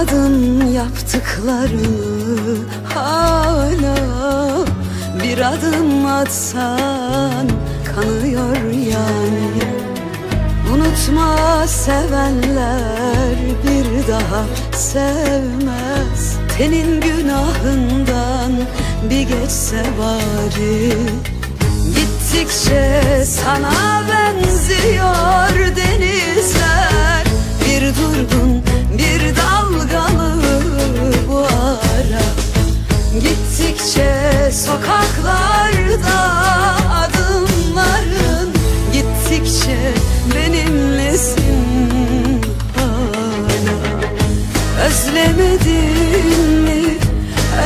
Unutmadım yaptıklarını hala. Bir adım atsan kanıyor yani. Unutma sevenler bir daha sevmez. Tenin günahından bir geçse bari. Gittikçe sana Gittikçe sokaklarda adımların Gittikçe benimlesin. Hala Özlemedin mi,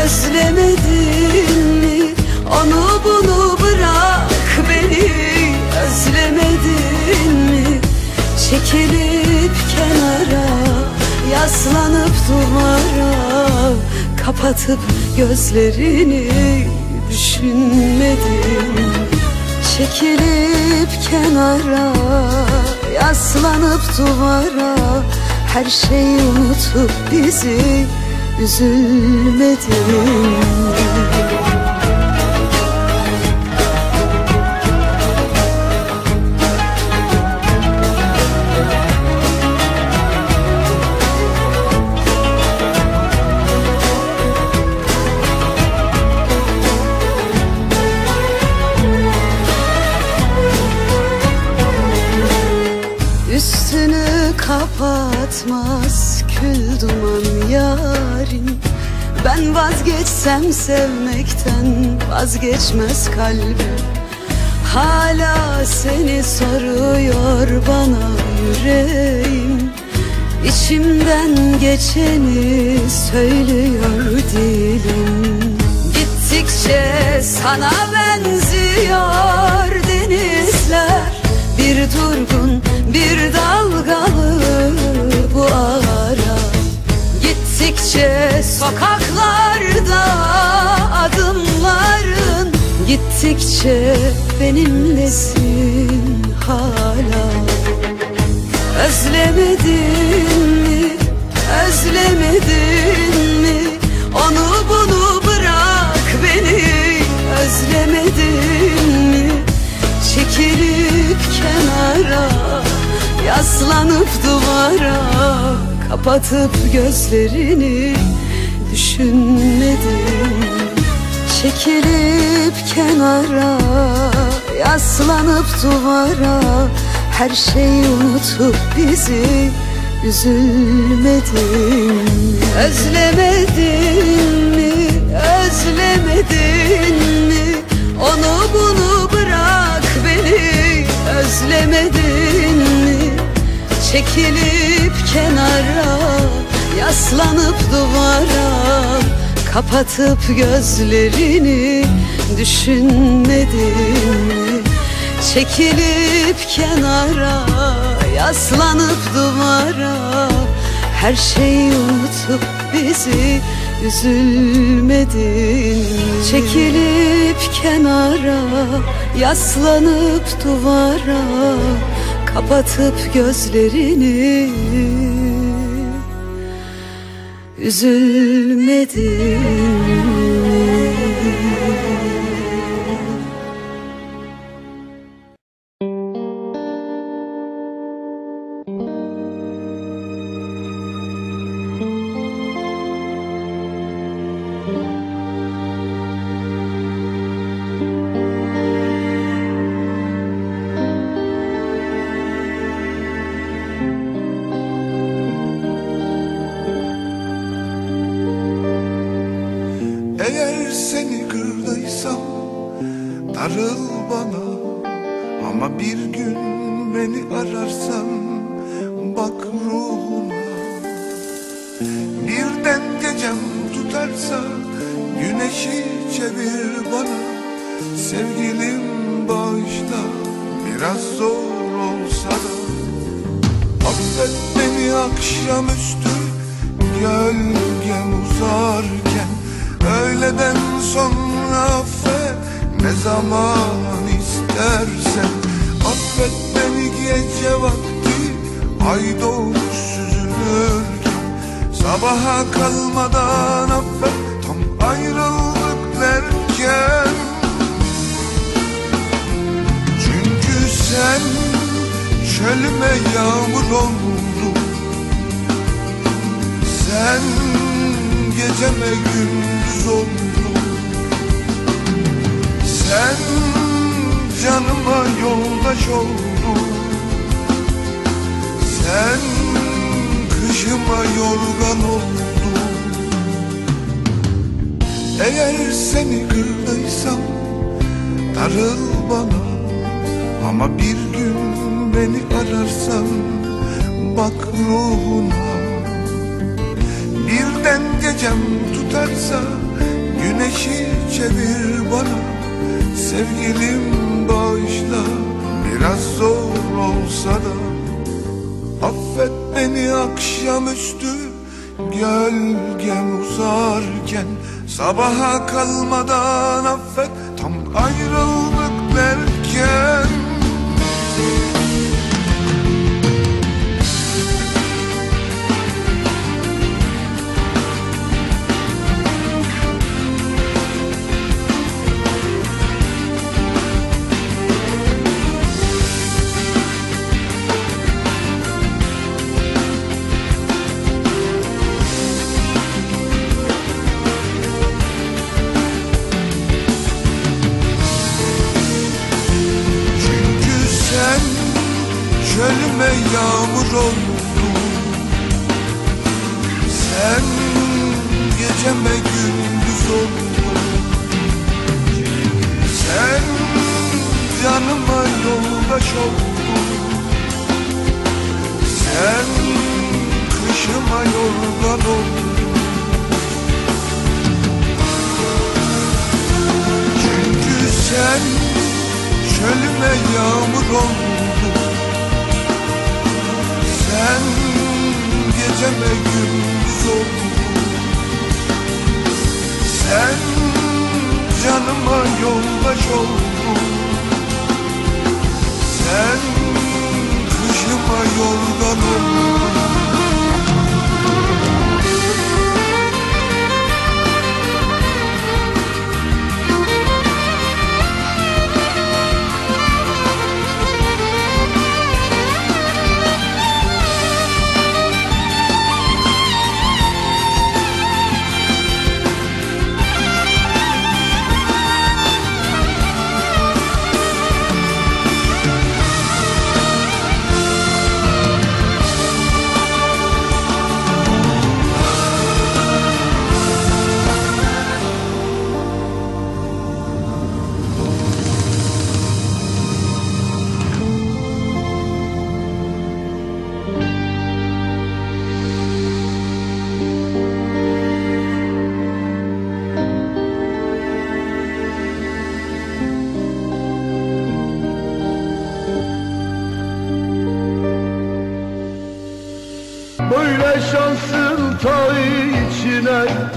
özlemedin mi? Onu bunu bırak beni. Özlemedin mi? Çekilip kenara Yaslanıp duvara Kapatıp gözlerini Düşünmedin Çekilip kenara Yaslanıp duvara Her şeyi unutup bizi Üzülmedin kapatmaz kül duman yarim. Ben vazgeçsem sevmekten vazgeçmez kalbim. Hala seni soruyor bana yüreğim. İçimden geçeni söylüyor dilim. Gittikçe sana benziyor Gittikçe benimlesin hala. Özlemedin mi, özlemedin mi? Onu bunu bırak beni. Özlemedin mi? Çekilip kenara Yaslanıp duvara Kapatıp gözlerini Düşünmedin Çekilip kenara Yaslanıp duvara. Her şeyi unutup bizi Üzülmedin Özlemedin mi, özlemedin mi? Onu bunu bırak beni. Özlemedin mi? Çekilip kenara Yaslanıp duvara Kapatıp gözlerini Düşünmedin mi? Çekilip kenara Yaslanıp duvara Her şeyi unutup bizi Üzülmedin mi? Çekilip kenara Yaslanıp duvara. Kapatıp gözlerini Üzülmedin darıl bana Ama bir gün beni ararsan bak ruhuma. Birden gecem tutarsa güneşi çevir bana. Sevgilim bağışla biraz zor olsa da. Affet beni akşamüstü gölgem ay doğmuş süzülürken Sabaha kalmadan affet Tam ayrıldık derken. Çünkü sen çölüme yağmur oldun. Sen geceme gündüz oldun. Sen canıma yoldaş oldun Sen kışıma yorgan oldun Eğer seni kırdıysam darıl bana. Ama bir gün beni ararsan bak ruhuna Birden gecem tutarsa güneşi çevir bana. Sevgilim bağışla biraz zor olsa da Affet beni akşamüstü gölgem uzarken Sabaha kalmadan affet tam ayrıldık derken oldun Sen geceme gündüz oldun. Sen canıma yoldaş oldun. Sen kışıma yorgan oldun. Çünkü sen çölüme yağmur oldun geceme gündüz oldun Sen canıma yoldaş oldun. Sen kışıma yorgan oldun night